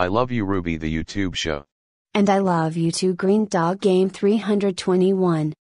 I love you Ruby the YouTube show. And I love you too Green Dog Game 321.